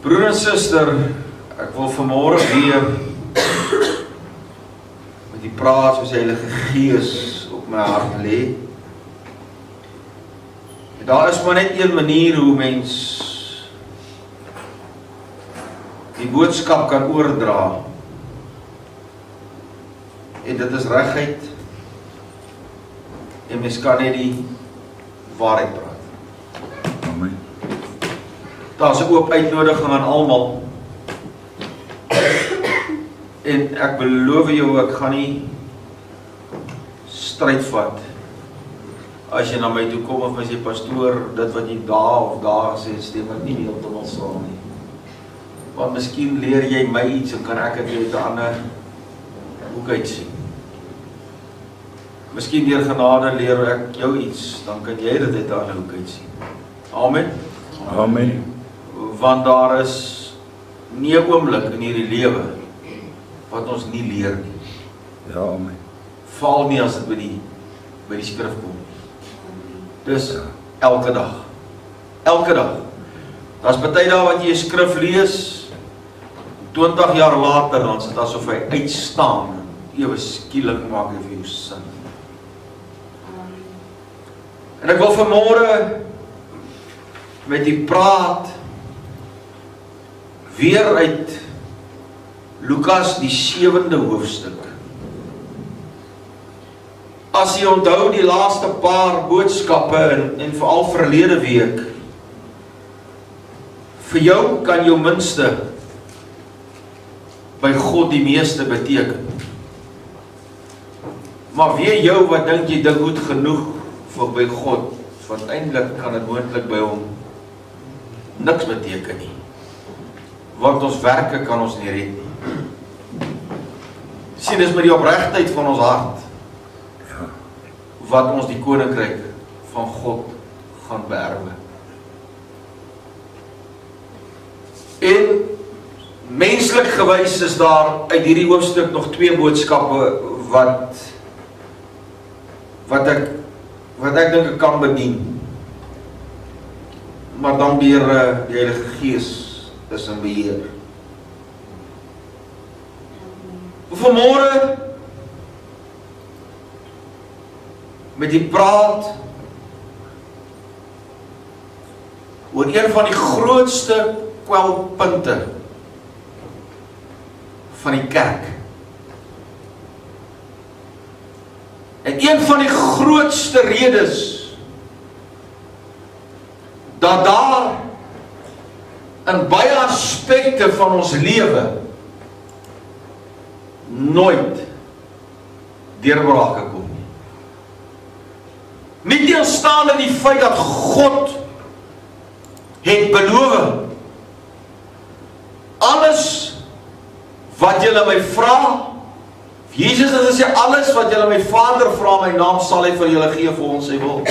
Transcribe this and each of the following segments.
Broer en suster, ek wil vanmôre weer met die praat soos die Heilige Gees op my hart lê. En daar is maar net een manier hoe mens die boodskap kan oordra. En dit is regheid. En mens kan net die waarheid praat. Amen. Daar's 'n oop uitnodiging aan almal. En ek beloof jou ek gaan nie stryd vat as jy na my toe kom of as jy pastoor dit wat jy daar of daar sê stem ek nie heeltemal saam nie. Want miskien leer jy my iets en kan ek dit uit 'n ander hoek uit sien. Miskien deur genade leer ek jou iets, dan kan jy dit uit 'n ander hoek uit sien. Amen Amen. Want daar is nie 'n oomblik in hierdie lewe wat ons nie leer nie. Ja, amen. Val nie as dit by die by die skrif kom nie. Dis elke dag. Elke dag. Daar's baie dae wat jy 'n skrif lees 20 jaar later dan sit asof hy uitstaan. Ewe skielik maak hy vir jou sin. En ek wil vanmôre met u praat weer uit Lukas die 7de hoofstuk. As jy onthou die laaste paar boodskappe en en veral verlede week vir jou kan jou minste by God die meeste beteken. Maar wie jou wat dink jy dink goed genoeg vir by God, want eintlik kan dit moontlik by hom niks beteken nie. Want ons werke kan ons nie red nie. Sien, dis met die opregtheid van ons hart Ja. wat ons die koninkryk van God gaan beerwe. En menslik gewys is daar uit hierdie hoofstuk nog twee boodskappe wat wat ek wat ek dink ek kan bedien. Maar dan weer uh, die Heilige Gees is in beheer. Vanmôre met die praat oor een van die grootste kwelpunte van die kerk. En een van die grootste redes dat daar in baie aspekte van ons lewe nooit deurbrake kom nie. Nie teenstaande die feit dat God het beloof alles wat julle my vra Jesus het gesê alles wat julle my Vader vra in my naam sal hy vir julle gee vir ons sy wil.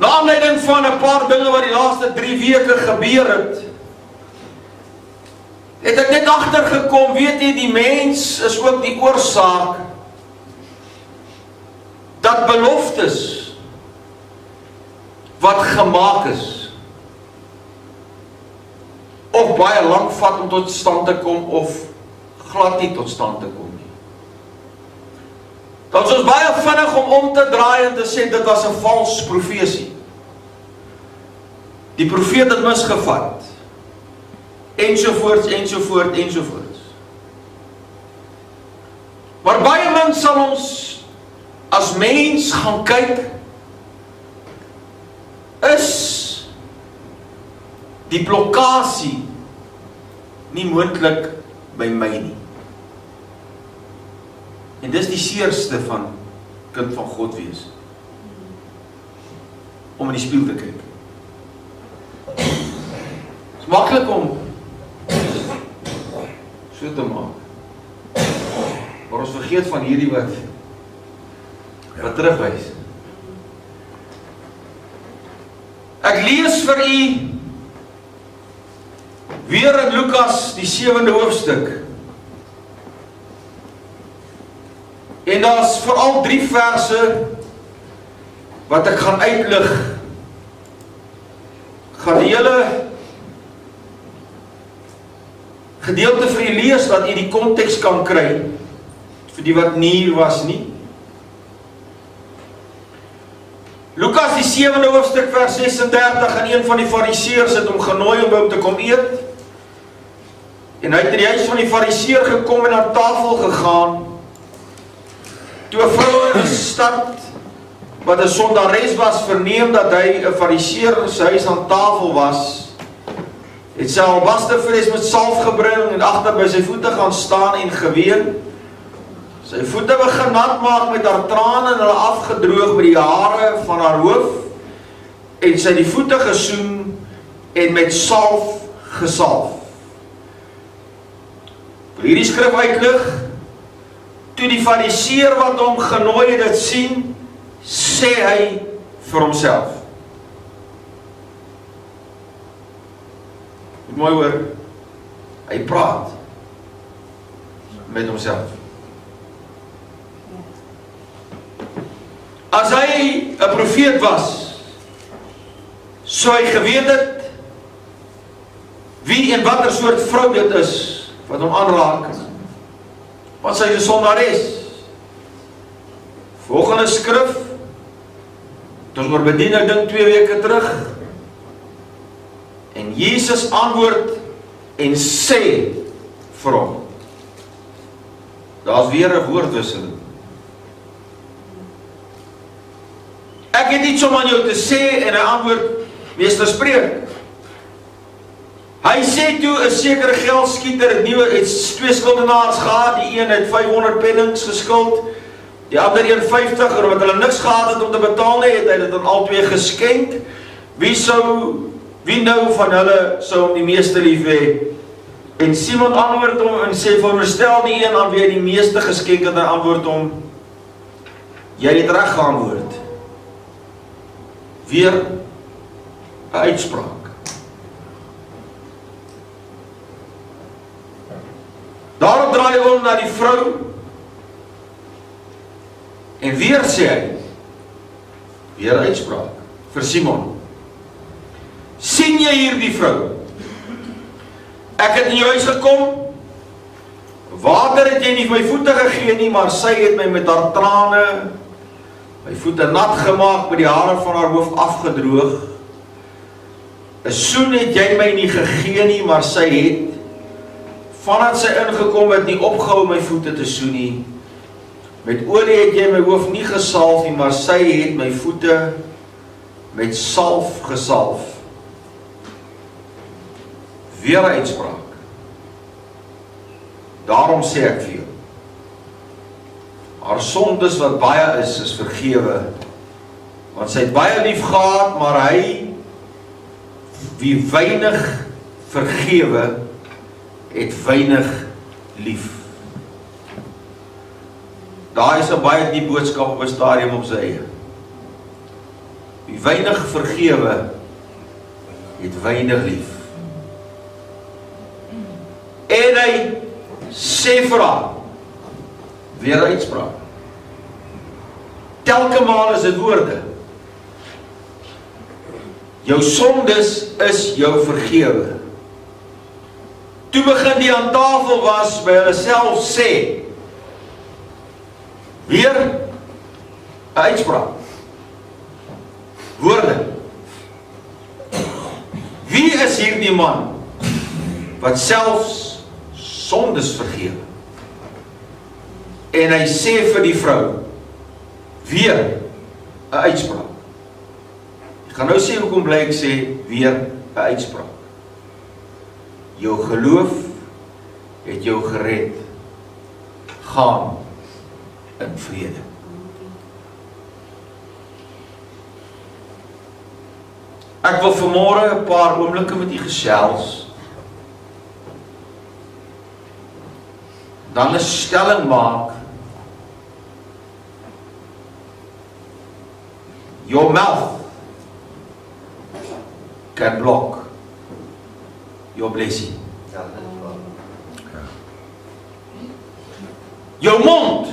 Na aanleiding van 'n paar dinge wat die laaste 3 weke gebeur het, het ek net agtergekom, weet jy, die mens is ook die oorsaak dat beloftes wat gemaak is of baie lank vat om tot stand te kom of glad nie tot stand te kom. Dan is ons baie vinnig om om te draai en te sê dit was 'n vals profesie. Die profeet het misgevat. Ensovoorts ensovoorts ensovoorts. Maar baie min sal ons as mens gaan kyk is die blokkade nie moontlik by my nie. En dis die seerste van kind van God wees. Om in die spieël te kyk. Dit is maklik om so te maak. Maar ons vergeet van hierdie wat wat terugwys. Ek lees vir u weer in Lukas die 7de hoofstuk. En daar's veral 3 verse wat ek gaan uitlig gaan die hele gedeelte vir u lees dat u die konteks kan kry vir die wat nie hier was nie. Lukas die 7de hoofstuk vers 36 en een van die fariseërs het hom genooi om by hom te kom eet. En hy het in die huis van die fariseer gekom en aan tafel gegaan. Toe 'n vrou in die stad wat 'n sondares was verneem dat hy 'n fariseer in sy huis aan tafel was, het sy albastervlees met salf gebring en agter by sy voete gaan staan en geween. Sy voete begin nat maak met haar trane en hulle afgedroog met die hare van haar hoof en sy die voete gesoen en met salf gesalf. Hierdie skrif uitlig toe die fariseer wat hom genooi het dit sien sê hy vir homself. Moet mooi hoor. Hy praat met homself. As hy 'n profeet was, sou hy geweet het wie en watter soort vrou dit is wat hom aanraak. Want sy 'n sondares. Volgende skrif Dit oor bediening ding 2 weke terug. En Jesus antwoord en sê vir hom. Daar's weer 'n woordwisseling. Ek het iets om aan jou te sê en hy antwoord meester spreek. Hy sê toe 'n sekere geldskieter het nuwe het twee skuldenaars gehad, die een het 500 pennings geskuld Die ander 150 en omdat hulle niks gehad het om te betaal nie, het hy dit aan albei geskenk. Wie sou wie nou van hulle sou hom die meeste lief hê? En Simon antwoord hom en sê: "Veronderstel die een aan wie hy die meeste geskenk het, en antwoord hom: Jy het reg geantwoord." Weer 'n uitspraak. Daarop draai hy om na die vrou En weer sê hy weer uitspraak vir Simon. sien jy hierdie vrou? Ek het in jou huis gekom. Water het jy nie my voete gegee nie, maar sy het my met haar trane my voete nat gemaak met die hare van haar hoof afgedroog. 'n Soen het jy my nie gegee nie, maar sy het vandat sy ingekom het nie opgehou my voete te soen nie. Met olie het jy my hoof nie gesalf nie, maar sy het my voete met salf gesalf. Weer 'n uitspraak. Daarom sê ek vir jou. Haar sondes wat baie is, is vergewe. Want sy het baie lief gehad, maar hy wie weinig vergewe, het weinig lief. Daai is 'n baie diep boodskap op 'n stadium op sy eie. Wie weinig vergewe, het weinig lief. En hy sê vir haar weer uitspraak. Telke maal is dit woorde. Jou sondes is jou vergewe. Toe begin die aan tafel was by hulle self sê Weer 'n uitspraak. Woorde. Wie is hierdie man wat selfs sondes vergewe? En hy sê vir die vrou weer 'n uitspraak. Ek gaan nou sê hoekom bly ek sê weer 'n uitspraak. Jou geloof het jou gered. Gaan in vrede. Ek wil vanmôre 'n paar oomblikke met u gesels. Dan 'n stelling maak. Your mouth can block your blessing. Jou mond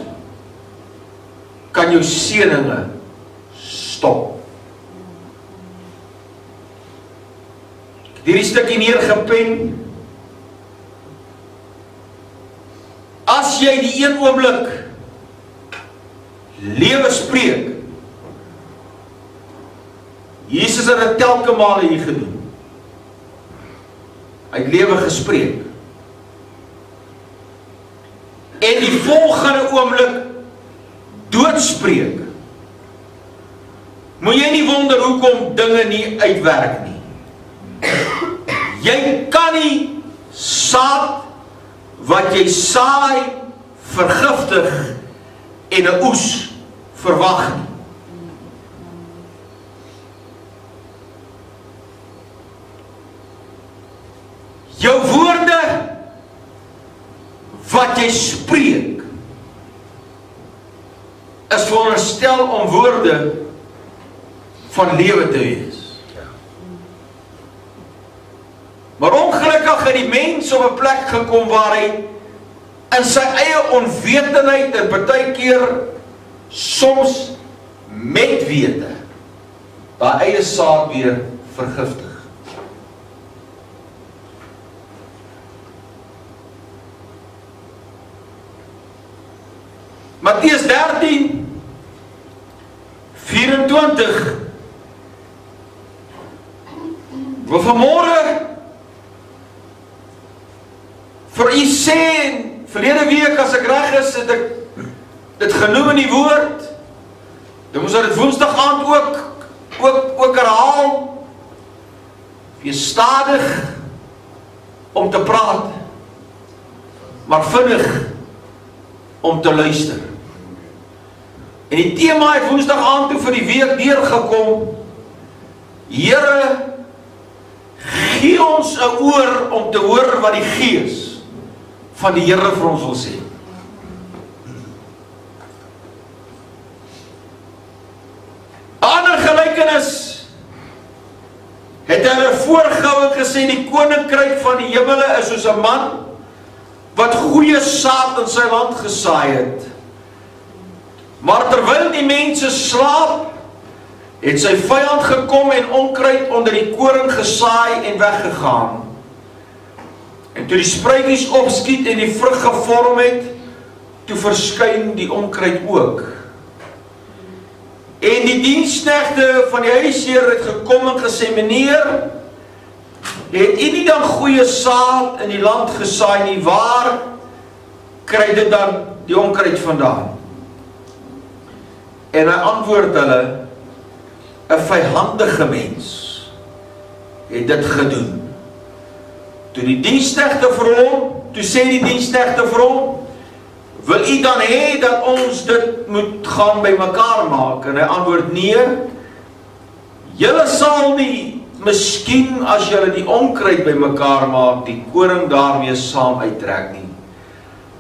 kan jou seëninge stop. hierdie stukkie neergepen. As jy die een oomblik lewe spreek. Jesus het dit telke male hier gedoen. Hy het lewe gespreek. En die volgende oomblik doodspreek. Moet jy nie wonder hoekom dinge nie uitwerk nie. Jy kan nie saad wat jy saai vergiftig en 'n oes verwag nie. Jou woorde wat jy spreek is veronderstel om woorde van lewe te wees. Maar ongelukkig het die mens op 'n plek gekom waar hy in sy eie onwetendheid en baie keer soms met wete daai eie saad weer vergiftig. Matteus 13 24 Wat vanmôre vir u sê verlede week as ek reg is het ek dit genoem in die woord. Dan moes dit Woensdag aand ook ook ook herhaal. Wees stadig om te praat. Maar vinnig om te luister. En die tema het Woensdag aand toe vir die week deurgekom. Here gee ons 'n oor om te hoor wat die Gees van die Here vir ons wil sê. Ander gelykenis het hulle voorgehou gesê die koninkryk van die hemele is soos 'n man wat goeie saad in sy land gesaai het. Maar terwyl die mense slaap, het sy vyand gekom en onkruid onder die koring gesaai en weggegaan. En toe die spruitjies opskiet en die vrug gevorm het, toe verskyn die onkruid ook. En die diensknegte van die huisheer het gekom en gesê: "Meneer, het u nie dan goeie saad in die land gesaai nie? Waar kry dit dan die onkruid vandaan?" En hy antwoord hulle: "’n vyhandige mens het dit gedoen." Toe die diensknegte vir hom, toe sê die diensknegte vir hom, "Wil u dan hê dat ons dit moet gaan bymekaar maak?" En hy antwoord: "Nee. Julle sal nie miskien as julle die onkruid bymekaar maak, die koring daarmee saam uittrek nie.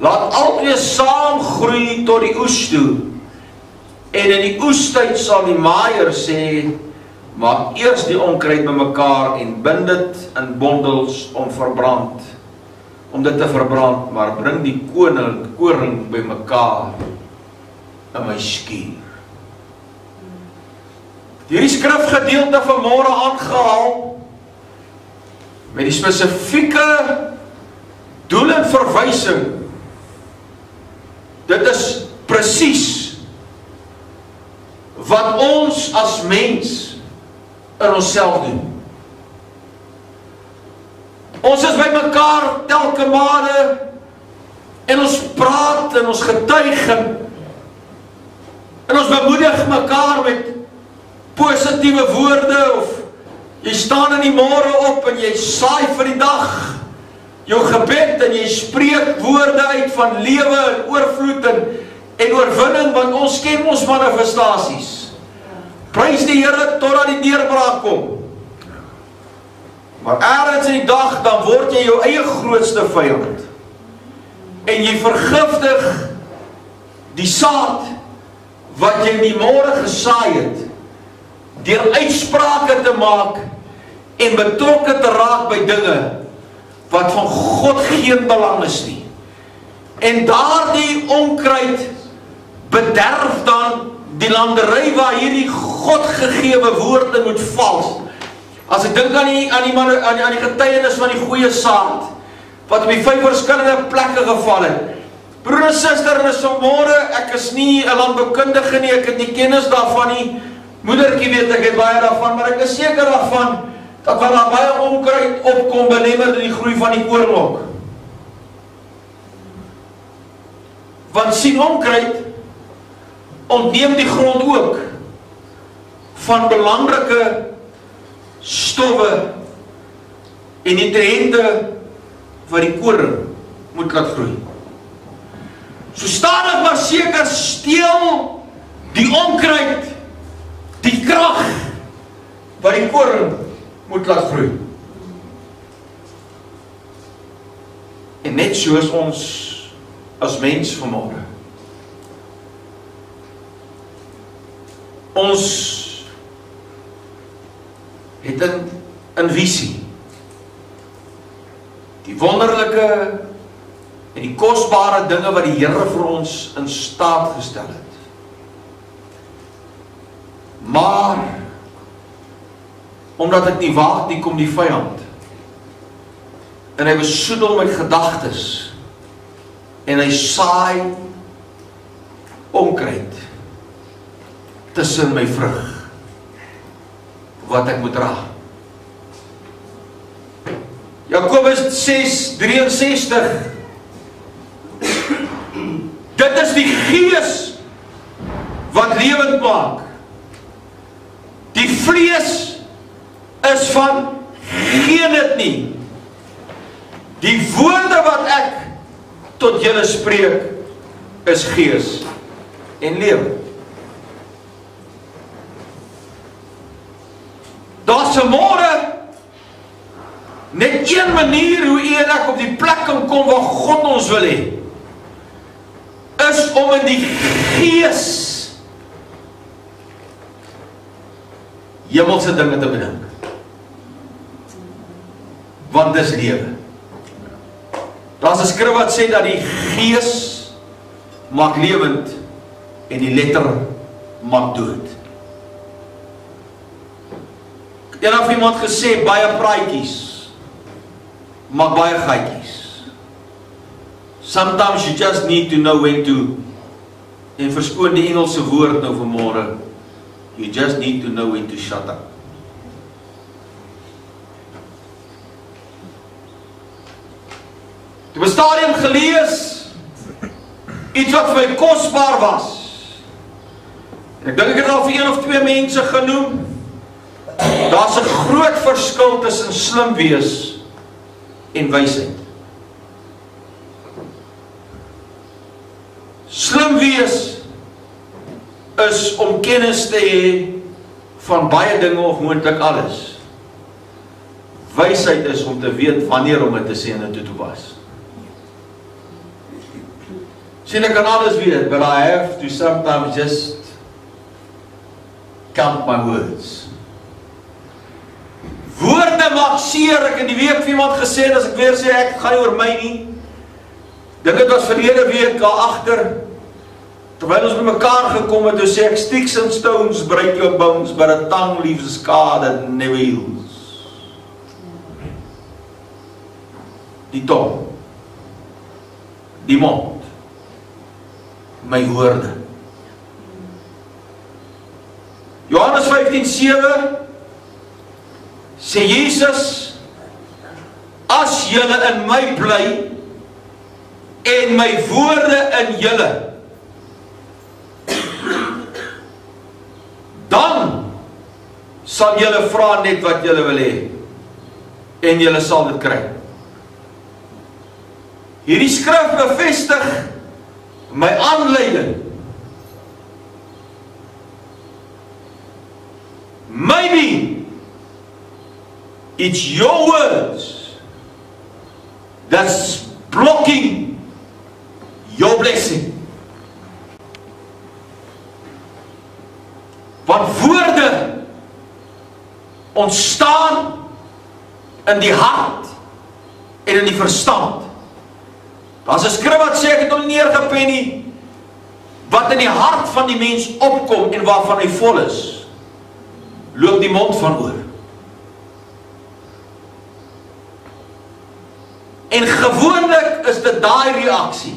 Laat albei saam groei tot die oes toe. En in die oestyd sal die maaier sê: Maak eers die onkruid bymekaar en bind dit in bondels om verbrand om dit te verbrand, maar bring die koning koring bymekaar in my skuur. Hierdie skrifgedeelte van môre aangehaal met die spesifieke doel en verwysing. Dit is presies wat ons as mens in onsself doen. Ons is by mekaar telke male en ons praat en ons getuig en ons bemoedig mekaar met positiewe woorde of jy staan in die môre op en jy saai vir die dag jou gebed en jy spreek woorde uit van lewe en oorvloed en en oorwinning want ons ken ons manifestasies. Prys die Here totdat die deurbraak kom. Maar eers in die dag dan word jy jou eie grootste vyand. En jy vergiftig die saad wat jy in die môre gesaai het deur uitsprake te maak en betrokke te raak by dinge wat van God geen belang is nie. En daardie onkruid bederf dan die landery waar hierdie God gegeewe woorde moet val As ek dink aan die aan die man aan die, aan die getuienis van die goeie saad wat op die vyf verskillende plekke geval het. Broer en suster, dis vanmôre, ek is nie 'n landboukundige nie, ek het nie kennis daarvan nie. Moedertjie weet ek het baie daarvan, maar ek is seker daarvan dat wanneer daar baie onkruid opkom, belemmer dit die groei van die oorlog. Want sien onkruid ontneem die grond ook van belangrike stowwe en nutriënte wat die koring moet laat groei. So stadig maar seker steel die onkruid die krag wat die koring moet laat groei. En net soos ons as mens vanmôre ons het 'n 'n visie. Die wonderlike en die kosbare dinge wat die Here vir ons in staat gestel het. Maar omdat dit nie waag nie kom die vyand. En hy besoedel my gedagtes en hy saai onkruid tussen my vrug wat ek moet dra. Jakobus 6:63 Dit is die gees wat lewend maak. Vlees is van geen dit nie. Die woorde wat ek tot julle spreek is gees en lewe. Daar's 'n môre net een manier hoe u en ek op die plek kan kom waar God ons wil hê. Is om in die gees hemelse dinge te bedink. Want dis lewe. Daar's 'n skrif wat sê dat die gees maak lewend en die letter maak dood. Eendag iemand gesê baie praatjies maak baie gaatjies. Sometimes you just need to know when to en verskoon die Engelse woord nou vanmôre. You just need to know when to shut up. Toe 'n stadium gelees iets wat vir my kosbaar was. En ek dink ek het al vir een of twee mense genoem. Daar's 'n groot verskil tussen slim wees en wysheid. Slim wees is om kennis te hê van baie dinge of moontlik alles. Wysheid is om te weet wanneer om dit te sê en dit toe te pas. Sien ek kan alles weet, but I have to sometimes just count my words. Woorde maak seer. Ek in die week vir iemand gesê as ek weer sê ek gaan nie oor my nie. Dink dit was verlede week daar agter terwyl ons bymekaar gekom het, toe sê ek sticks and stones break your bones, but a tongue leaves a scar that never heals. Die tong. Die mond. My woorde. Johannes 15:7 sê Jesus as julle in my bly en my woorde in julle dan sal julle vra net wat julle wil hê. En julle sal dit kry. Hierdie skrif bevestig my aanleiding. Maybe It's your words that's blocking your blessing. Want woorde ontstaan in die hart en in die verstand. Daar's 'n skrif wat sê ek het hom neergepen nie wat in die hart van die mens opkom en waarvan hy vol is, loop die mond van oor. En gewoonlik is dit daai reaksie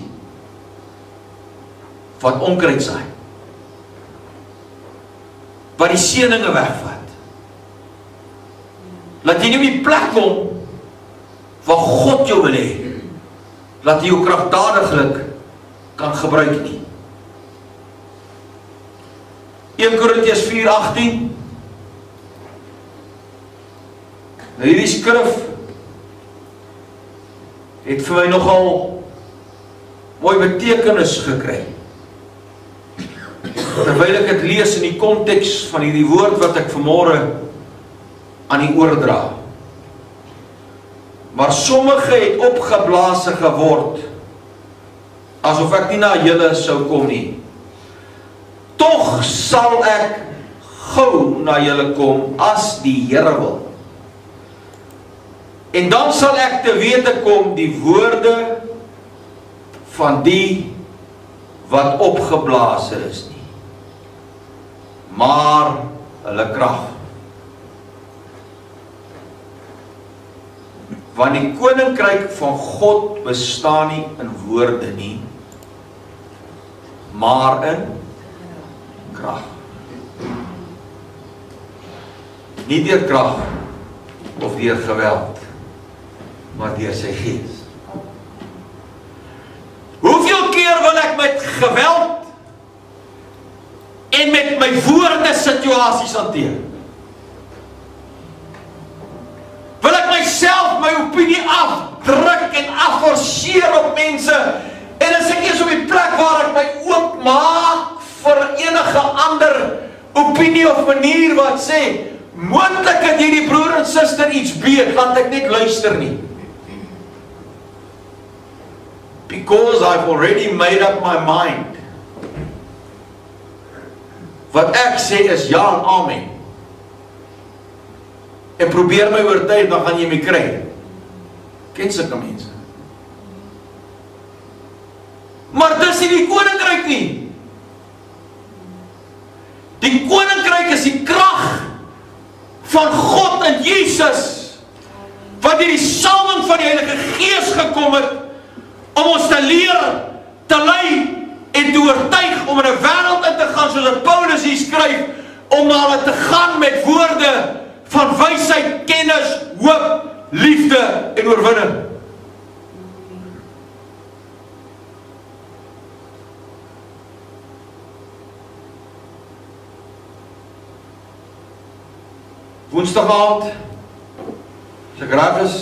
wat onkruid saai. Wat die seëninge wegvat. Laat jy nie op die plek kom waar God jou wil hê. Laat jy jou kragtadiglik kan gebruik nie. 1 Korintiërs 4:18 Nou hierdie skrif het vir my nogal mooi betekenis gekry. Terwyl ek dit lees in die konteks van hierdie woord wat ek vanmôre aan die oordra. Maar sommige het opgeblaase geword asof ek nie na julle sou kom nie. Tog sal ek gou na julle kom as die Here wil. En dan sal ek te wete kom die woorde van die wat opgeblaas is nie. Maar hulle krag. Want die koninkryk van God bestaan nie in woorde nie, maar in krag. Nie deur krag of deur geweld maar deur sy gees. Hoeveel keer wil ek met geweld en met my woorde situasies hanteer? Wil ek myself my opinie afdruk en afforceer op mense en as ek eers op die plek waar ek my oopmaak vir enige ander opinie of manier wat sê moontlik dat hierdie broer en suster iets weet, laat ek net luister nie. because I've already made up my mind. Wat ek sê is ja en amen. En probeer my oortuig dan gaan jy my kry. Ken sulke mense. Maar dis nie die koninkryk nie. Die koninkryk is die krag van God in Jesus wat deur die salwing van die Heilige Gees gekom het om ons te leer, te lei en te oortuig om in 'n wêreld in te gaan soos Paulus hier skryf, om na hulle te gaan met woorde van wysheid, kennis, hoop, liefde en oorwinning. Woensdag aand, as ek reg is,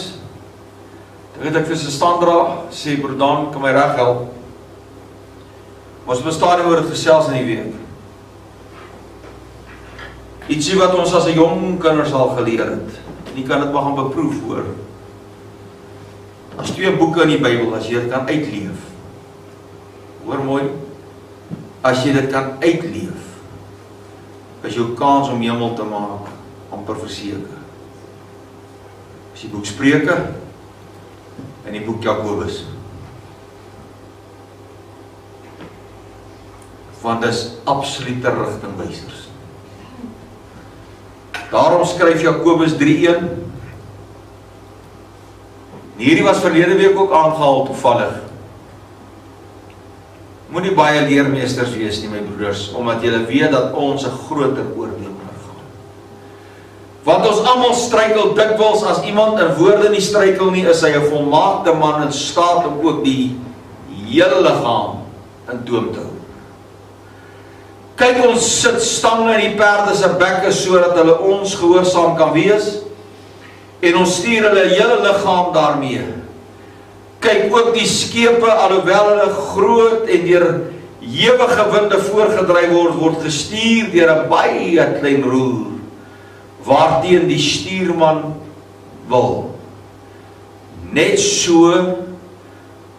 het ek vir sy Sandra sê Brodan kan my reg help. Ons bestaan oor dit gesels in die week. Ietsie wat ons as 'n jong kinders al geleer het. Nie kan dit maar gaan beproef hoor. As twee boeke in die Bybel as jy dit kan uitleef. Hoor mooi. As jy dit kan uitleef, is jou kans om hemel te maak amper verseker. As jy boek Spreuke in die boek Jakobus. Want dis absolute rigtingwysers. Daarom skryf Jakobus 3:1 Hierdie was verlede week ook aangehaal toevallig. Moenie baie leermeesters wees nie my broers, omdat julle weet dat ons 'n groter oordeel Want ons almal struikel dikwels as iemand in woorde nie struikel nie, is hy 'n volmaakte man in staat om ook die hele liggaam in toom te hou. Kyk ons sit stange in die perde se bekke sodat hulle ons gehoorsaam kan wees en ons stuur hulle hele liggaam daarmee. Kyk ook die skepe alhoewel hulle groot en deur ewige winde voorgedryf word, word gestuur deur 'n baie klein roer waarteen die stuurman wil. Net so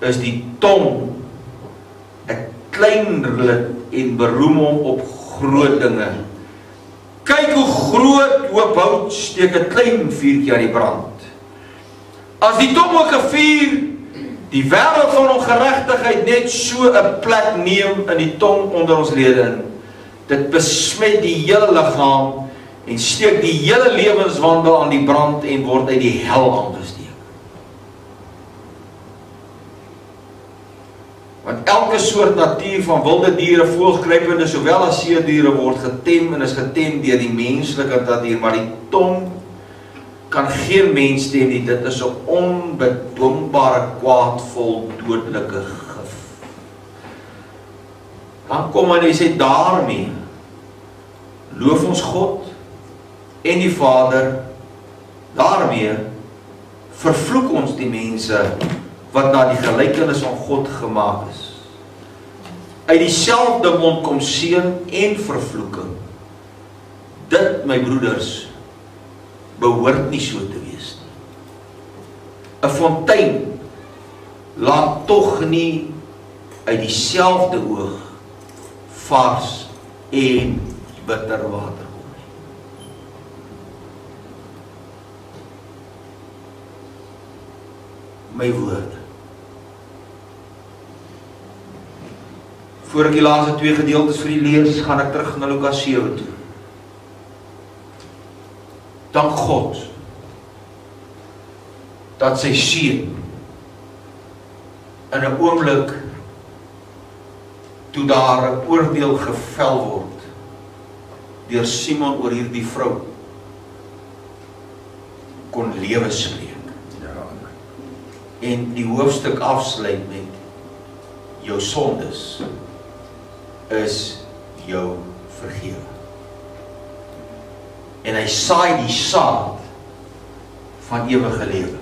is die tong 'n klein lid en beroem hom op groot dinge. Kyk hoe groot hoop hout steek 'n klein vuurtjie aan die brand. As die tong ook 'n vuur die wêreld van ongeregtigheid net so 'n plek neem in die tong onder ons lede. Dit besmet die hele liggaam en steek die hele lewenswandel aan die brand en word uit die hel aangesteek. Want elke soort natuur van wilde diere, voëlgrypende sowel as see diere word getem en is getem deur die menslike natuur, maar die tong kan geen mens stem nie. Dit is 'n onbedwingbare kwaadvol dodelike gif. Dan kom hy en hy sê daarmee loof ons God en die Vader daarmee vervloek ons die mense wat na die gelykenis van God gemaak is. Uit dieselfde mond kom seën en vervloeking. Dit my broeders behoort nie so te wees nie. 'n Fontein laat tog nie uit dieselfde oog vars en bitter water kom nie. My woorde. Voordat ek die laaste twee gedeeltes vir u lees, gaan ek terug na Lukas 7 toe. Dank God dat sy seun in 'n oomblik toe daar 'n oordeel gevel word deur Simon oor hierdie vrou kon lewe spreek. Ja. En die hoofstuk afsluit met jou sondes is jou vergewe. En hy saai die saad van ewige lewe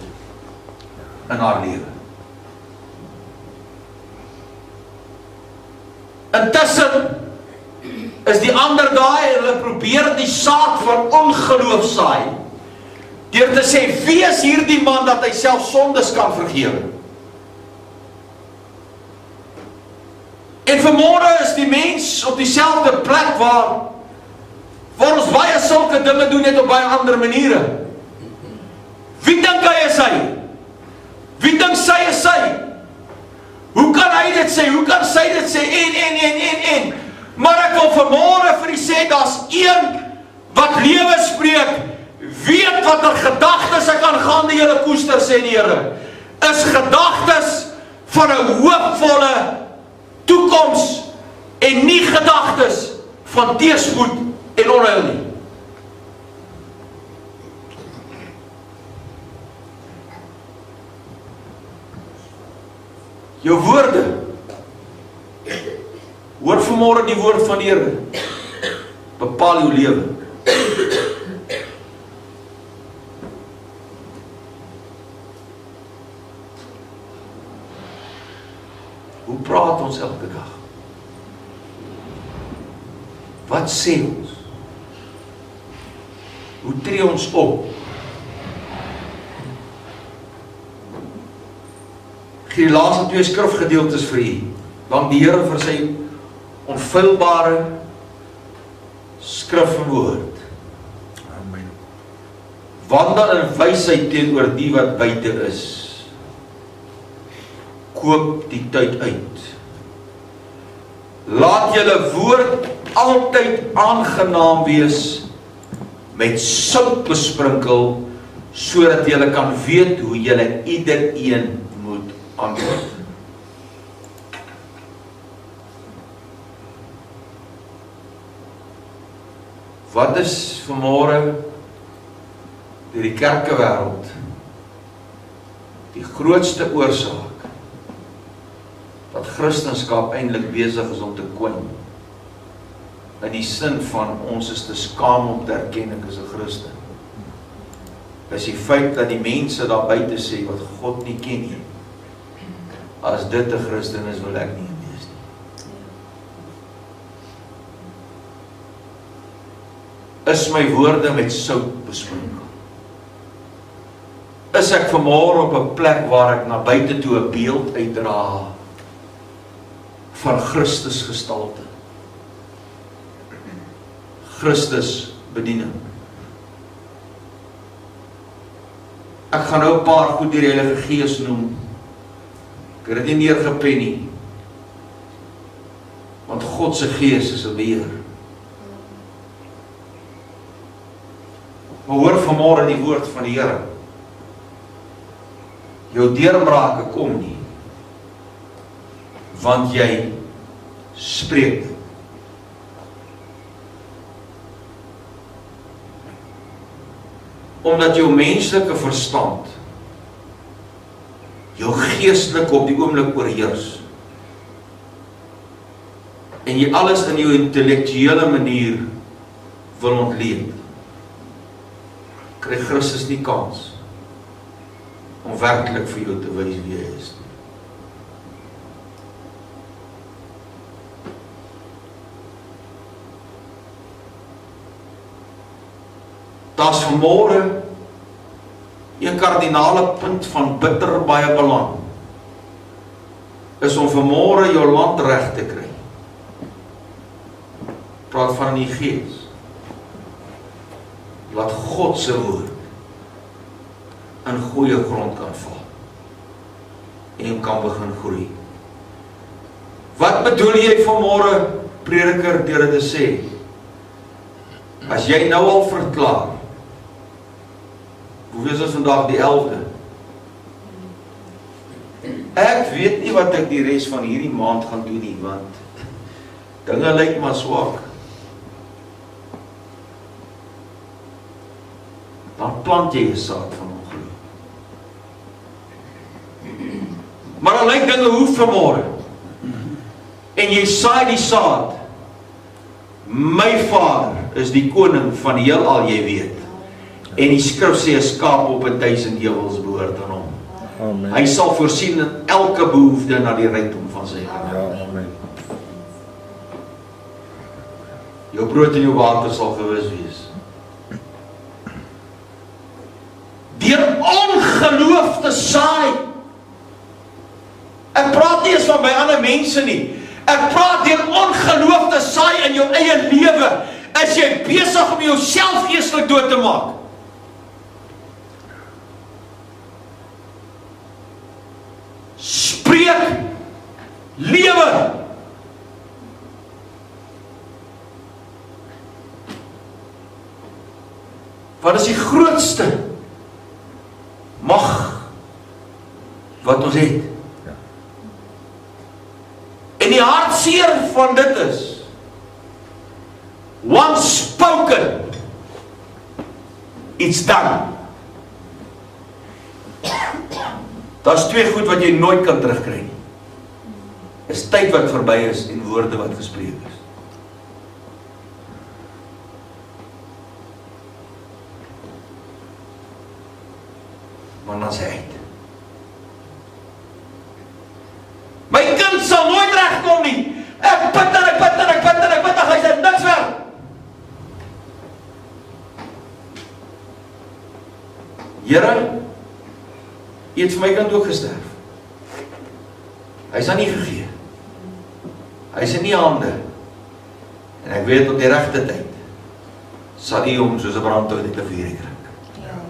in haar lewe. Intussen is die ander daai hulle probeer die saad van ongeloof saai deur te sê wie is hierdie man dat hy self sondes kan vergewe vanmôre is die mens op dieselfde plek waar waar ons baie sulke dinge doen net op baie ander maniere. Wie dink hy is hy? Wie dink sy is sy? Hoe kan hy dit sê? Hoe kan sy dit sê? En en en en en. Maar ek wil vanmôre vir u sê daar's een wat lewe spreek, weet watter gedagtes ek aangaan die Here koester sê die Here. Is gedagtes van 'n hoopvolle toekoms en nie gedagtes van teëspoed en onheil nie. Jou woorde Hoor vanmôre die woord van die Here. Bepaal jou lewe. Hoe praat ons elke dag? Wat sê ons? Hoe tree ons op? Gee die laaste twee skrifgedeeltes vir u. Want die Here vir sy onfeilbare skrif en woord. Amen. Wandel in wysheid teenoor die wat buite is. Koop die tyd uit. Laat julle woord altyd aangenaam wees met sout besprinkel sodat julle kan weet hoe julle ieder een moet antwoord. Wat is vanmôre deur die kerkewêreld die grootste oorsaak dat Christendom eintlik besig is om te kwyn? In die sin van ons is te skaam om te erken ek is 'n Christen. Dis die feit dat die mense daar buite sê wat God nie ken nie. As dit 'n Christen is, wil ek nie wees nie. is my woorde met sout besprinkel. Is ek vanmôre op 'n plek waar ek na buite toe 'n beeld uitdra van Christus gestalte. Christus bediening. Ek gaan nou 'n paar goed deur die Heilige Gees noem. Ek het dit nie neergepen nie. Want God se Gees is 'n beheer. Maar hoor vanmôre die woord van die Here. Jou deurbrake kom nie want jy spreek dit. Omdat jou menslike verstand jou geestelike op die oomblik oorheers en jy alles in jou intellektuele manier wil ontleed kry Christus nie kans om werklik vir jou te wys wie hy is nie. Daar's vanmôre 'n kardinale punt van bitter baie belang. Is om vanmôre jou land reg te kry. Praat van die Gees. Laat God se woord in goeie grond kan val en kan begin groei. Wat bedoel jy vanmôre prediker deur dit te sê? As jy nou al verklaar Hoeveel is ons vandag die 11de? Ek weet nie wat ek die res van hierdie maand gaan doen nie want dinge lyk maar swak. Dan plant jy 'n saad van ongeloof. Maar dan lyk dinge hoe vanmôre. En jy saai die saad. My Vader is die koning van heelal, jy weet. En die skrif sê 'n skaap op 'n duisend ewels behoort aan hom. Amen. Hy sal voorsien in elke behoefte na die rykdom van sy genade. Ja, amen. Jou brood en jou water sal gewis wees. Deur ongeloof te saai. Ek praat nie eens van by ander mense nie. Ek praat deur ongeloof te saai in jou eie lewe. Is jy besig om jouself geestelik dood te maak? Spreek lewe. Wat is die grootste mag wat ons het? Ja. En die hartseer van dit is once spoken it's done. Daar's twee goed wat jy nooit kan terugkry nie. Is tyd wat verby is en woorde wat gespreek is. Maar dan sê hy My kind sal nooit regkom nie. Ek bid en ek bid en ek bid en ek bid en hy sê niks wel. Here, U het vir my kind ook gesterf. Hy's aan U gegee. Hy's in U hande. En ek weet op die regte tyd sal U hom soos 'n brandhout uit 'n vuur kry.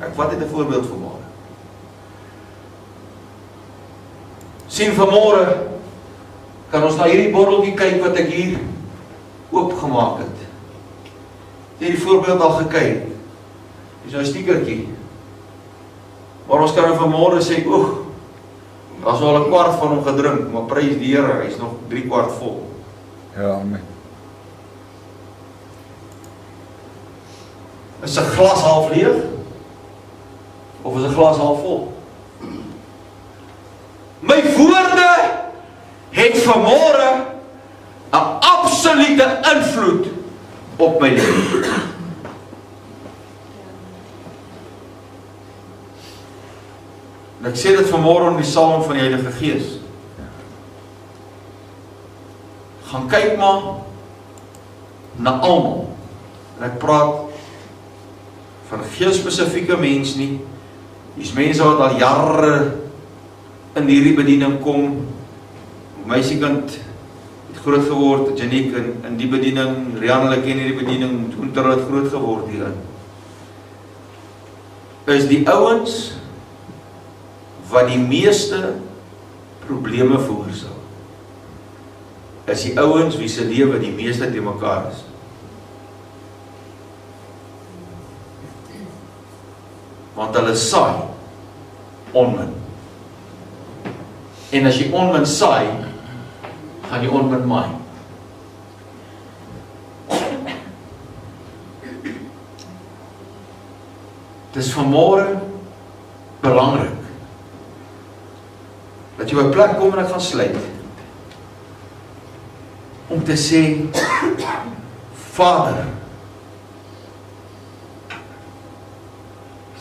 Ek vat net 'n voorbeeld van môre. sien vanmôre kan ons na hierdie botteltjie kyk wat ek hier oopgemaak het. Jy het die voorbeeld al gekyk. Dis nou 'n stiekertjie. Ons kan nou vanmôre sê, "Oeg, daar's al 'n kwart van hom gedrink, maar prys die Here, hy's nog 3 kwart vol." Ja, amen. Is 'n glas half leeg? Of is 'n glas half vol? My woorde het vanmôre 'n absolute invloed op my lewe. Ek sê dit vanmôre in die salm van die Heilige Gees. Gaan kyk maar na almal. En ek praat van geen spesifieke mens nie. Dis mense wat al jare in hierdie bediening kom. Meisiekind het groot geword, Janiek in in die bediening, Rian hulle ken hierdie bediening, Hunter het groot geword hierin. Is die ouens wat die meeste probleme veroorsaak. Is die ouens wie se lewe die meeste te mekaar is. Want hulle saai onmin. En as jy onmin saai, gaan jy on met my. Dis vanmôre belangrik dat jy op 'n plek kom en ek gaan sluit. Om te sê Vader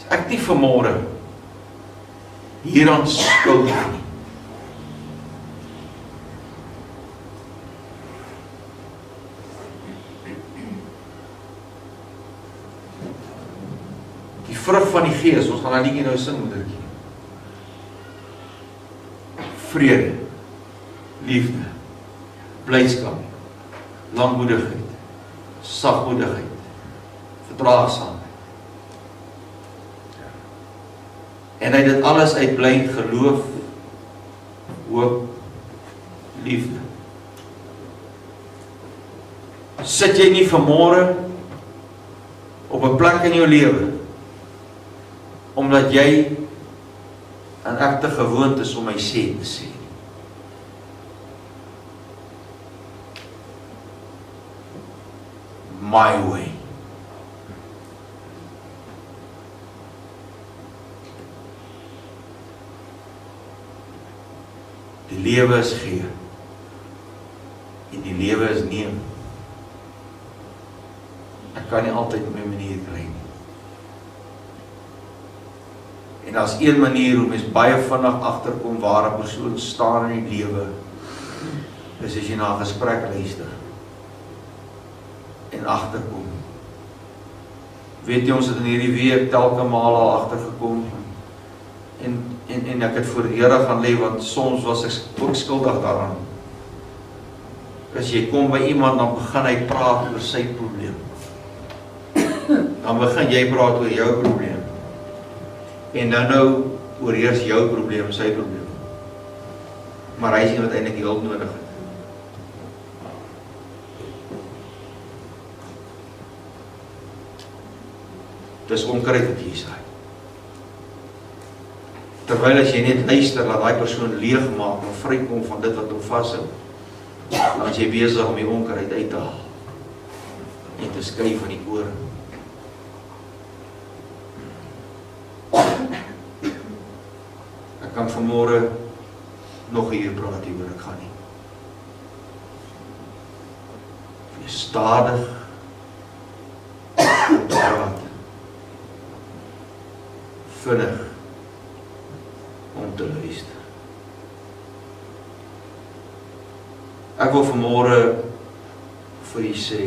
ek nie vanmôre hieraan skuldig nie. Die vrug van die gees ons gaan daai liedjie nou sing moedertjie vrede liefde blydskap lankmoedigheid sagmoedigheid verdraagsaamheid en hy het dit alles uit blind geloof hoop liefde. Sit jy nie vanmôre op 'n plek in jou lewe omdat jy 'n ekte gewoonte is om my sê te sê. My way. Die lewe is gee. En die lewe is neem. Ek kan nie altyd my manier kry nie. En daar's een manier hoe mens baie vinnig agterkom waar 'n persoon staan in die lewe. Dis as jy na 'n gesprek luister en agterkom. Weet jy ons het in hierdie week telke male al agtergekom en en en ek het voor die Here gaan lê want soms was ek ook skuldig daaraan. As jy kom by iemand dan begin hy praat oor sy probleem. Dan begin jy praat oor jou probleem. En dan nou oorheers jou probleem, sy probleem. Maar hy sien wat eintlik hulp nodig het. Dis onkruid wat jy saai. Terwyl as jy net luister dat daai persoon leeg maak en vrykom van dit wat hom vashou, dan is jy besig om die onkruid uit te haal en te skei van die koring. Kan vanmôre nog uur praat hieroor, ek gaan nie. Wees stadig. Praat. Vinnig om te luister. Ek wil vanmôre vir u sê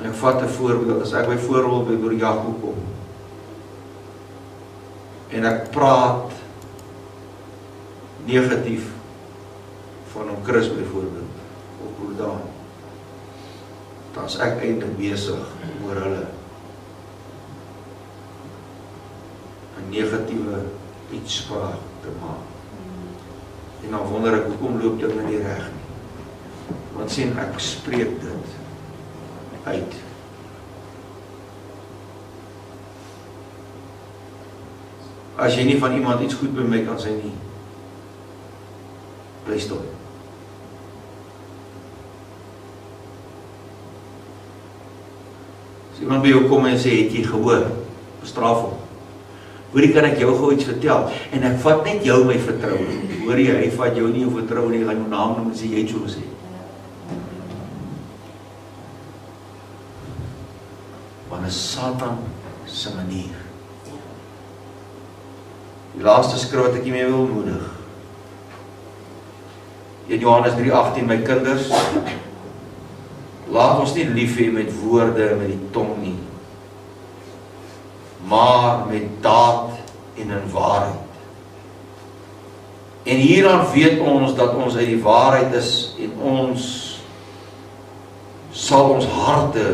en ek vat 'n voorbeeld as ek byvoorbeeld by broer Jakob kom en ek praat negatief van hom Chris byvoorbeeld of broer Daan dan is ek eintlik besig oor hulle 'n negatiewe uitspraak te maak. En dan wonder ek hoekom loop dinge nie reg nie. Want sien ek spreek dit uit. As jy nie van iemand iets goed by my kan sê nie, bly stil. As iemand by jou kom en sê het jy gehoor, bestraf hom. Hoorie kan ek jou gou iets vertel en ek vat net jou my vertroue. Hoorie, hy vat jou nie jou vertroue nie, hy gaan jou naam noem en sê jy het so gesê. Want is Satan se manier. Die laaste skrif wat ek julle wil moedig. In Johannes 3:18 my kinders laat ons nie lief hê met woorde met die tong nie maar met daad en in waarheid. En hieraan weet ons dat ons uit die waarheid is en ons sal ons harte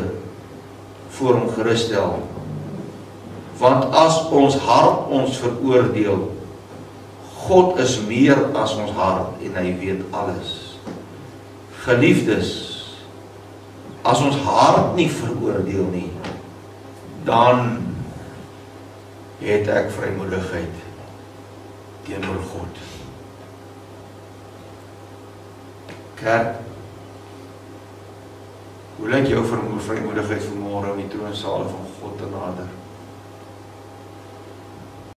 voor hom gerus stel. Want as ons hart ons veroordeel, God is meer as ons hart en hy weet alles. Geliefdes, as ons hart nie veroordeel nie, dan het ek vrymoedigheid teenoor God. Kerk. Hoe lyk jou vermoë vrymoedigheid vanmôre om die troonsale van God te nader?